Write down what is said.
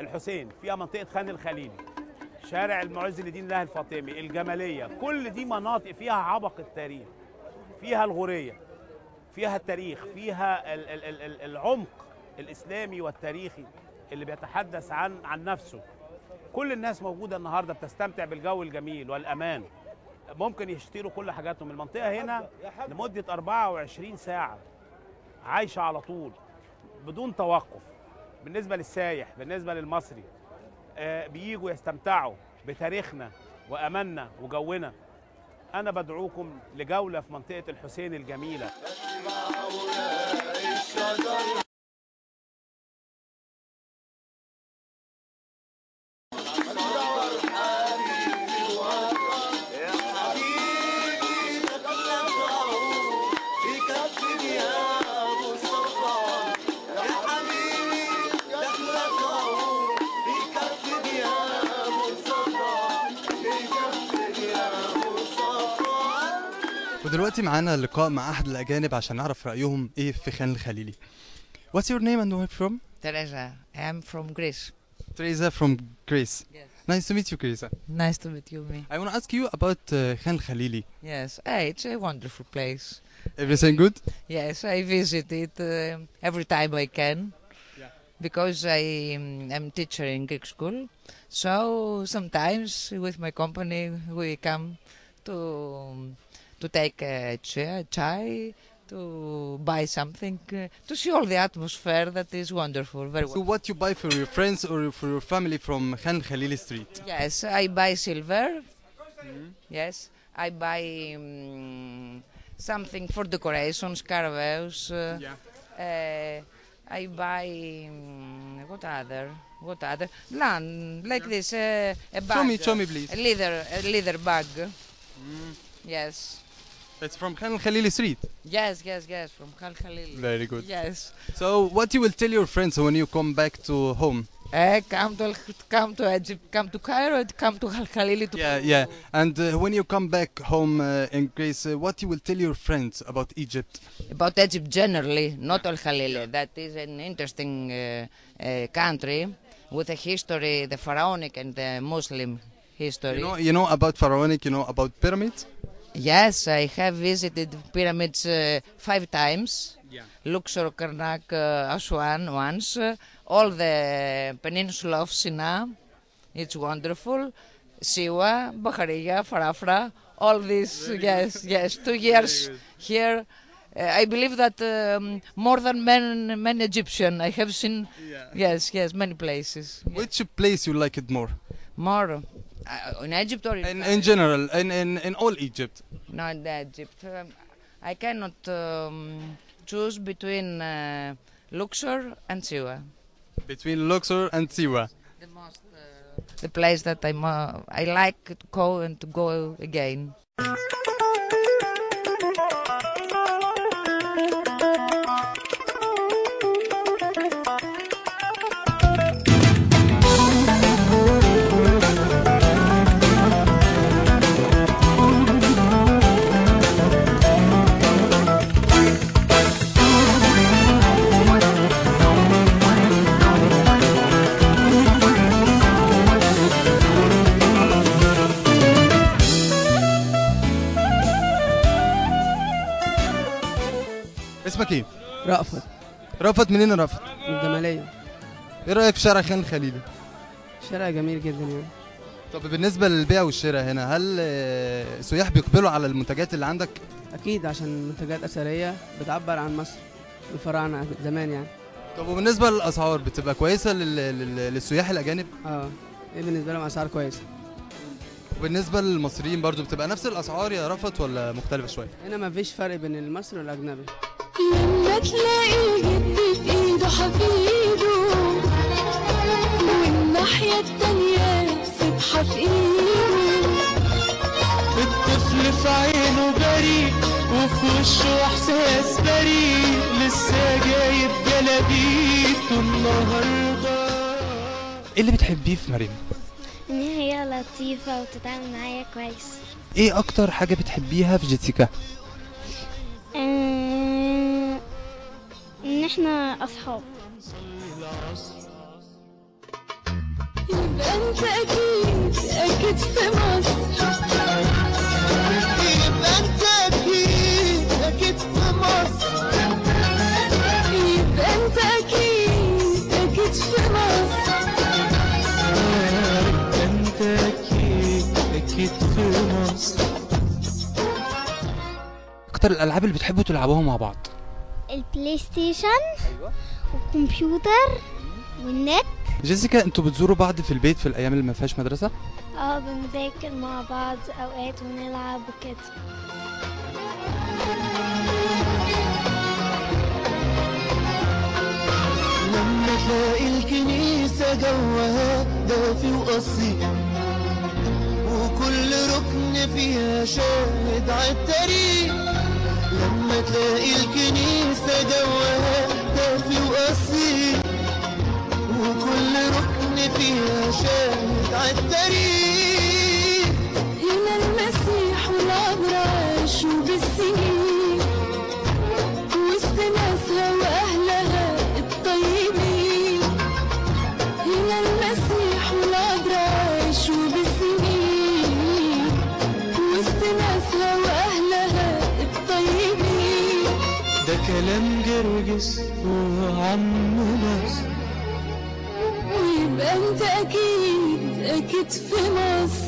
الحسين فيها منطقة خان الخليلي. شارع المعز لدين الله الفاطمي الجمالية كل دي مناطق فيها عبق التاريخ فيها الغورية فيها التاريخ فيها ال- ال- ال- ال- العمق الإسلامي والتاريخي اللي بيتحدث عن عن نفسه. كل الناس موجودة النهارده بتستمتع بالجو الجميل والأمان. ممكن يشتروا كل حاجاتهم. المنطقة هنا لمدة 24 ساعة عايشة على طول بدون توقف. بالنسبة للسايح بالنسبة للمصري آه، بييجوا يستمتعوا بتاريخنا وأماننا وجونا. أنا بدعوكم لجولة في منطقة الحسين الجميلة. ودلوقتي معانا لقاء مع احد الاجانب عشان نعرف رايهم إيه في خان الخليلي What's your name and where from? Teresa, I am from Greece. Teresa from Greece. Yes. Nice to meet you, Teresa. Nice to meet you, me. I want to ask you about uh, Khan Khalili. Yes, hey, it's a wonderful place. Everything good? Yes, I visit it uh, every time I can. Because I um, am teacher in Greek school, so sometimes with my company we come to to take a cha- chai, to buy something, uh, to see all the atmosphere that is wonderful. Very So what you buy for your friends or for your family from Khan Khalili street? Yes, I buy silver. Yes, I buy um, something for decorations, caravels. Uh, uh, I buy um, what other? What other? Land like this. Uh, a bag. Show me, show me please. A leather, a leather bag. Yes, It's from Khan Khalili street. yes, yes, yes. From Khal Khalil. Very good. Yes. So what you will tell your friends when you come back to home? Uh, come to come to Egypt, come to Cairo, come to Khal Khalil. To Yeah, yeah. And uh, when you come back home uh, in Greece, uh, what you will tell your friends about Egypt? about Egypt generally, not Al Khalil. That is an interesting uh, uh, country with a history, the pharaonic and the Muslim history. You know, you know about pharaonic. You know about pyramids. Yes, I have visited pyramids uh, five times. Yeah. Luxor, Karnak, uh, Aswan once. Uh, all the peninsula of Sinai. It's wonderful. Siwa, Bahariya, Farafra, all this. yes, yes. Two years here. Uh, I believe that um, more than many, many Egyptian. I have seen. Yes, yes, many places. Which place you like it more? More uh, in Egypt or In, in general, in, in, in all Egypt. no in Egypt. Um, I cannot um, choose between uh, Luxor and Siwa. Between Luxor and Siwa. The most, uh, the place that I'm, uh, I like to go and to go again. اسمك إيه؟ رأفت رأفت منين رأفت؟ من الجمالية إيه رأيك في شارع خان الخليلي؟ شارع جميل جدا يعني طب بالنسبة للبيع والشراء هنا هل السياح بيقبلوا على المنتجات اللي عندك؟ أكيد عشان منتجات أثرية بتعبر عن مصر الفراعنة زمان يعني طب وبالنسبة للأسعار بتبقى كويسة لل... لل... للسياح الأجانب؟ آه إيه بالنسبة لهم أسعار كويسة وبالنسبة للمصريين برضو بتبقى نفس الأسعار يا رفت ولا مختلفة شوية؟ هنا مفيش فرق بين المصري والأجنبي لما تلاقي الجد في ايده حفيده والناحية التانية سبحة في ايده الطفل في عينه بريء وفي وشه احساس بريء لسه جايب جلابيته النهارده إيه اللي بتحبيه في مريم؟ إن هي لطيفة وتتعامل معايا كويس إيه أكتر حاجة بتحبيها في جيتسيكا؟ إحنا أصحاب. يبقى أنت أكيد أكيد في مصر. يبقى أنت أكيد أكيد في مصر. يبقى أنت أكيد أكيد في مصر. أنت أكيد أكيد في مصر. أكتر الألعاب اللي بتحبوا تلعبوها مع بعض؟ البلاي ستيشن والكمبيوتر والنت. جيسيكا أنتوا بتزوروا بعض في البيت في الأيام اللي ما فيهاش مدرسة؟ آه بنذاكر مع بعض أوقات ونلعب وكده. لما تلاقي الكنيسة جواها دافي وأصيل وكل ركن فيها شاهد عالتاريخ لما تلاقي الكنيسة ناسها وأهلها الطيبين. ده كلام جرجس وعم ناس. ويبقى انت أكيد أكيد في مصر.